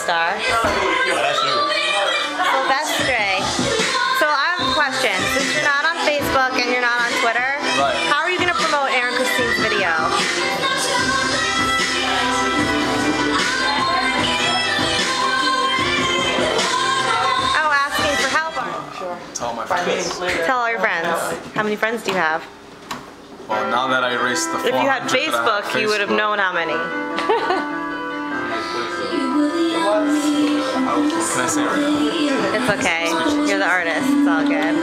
star. Silvester. So I have a question. Since you're not on Facebook and you're not on Twitter, right. how are you going to promote Erin Christine's video? Oh, asking for help. Sure. Tell my friends. Tell all your friends. How many friends do you have? Well, now that I erased the If you had Facebook, Facebook, you would have known how many. It's okay. You're the artist. It's all good.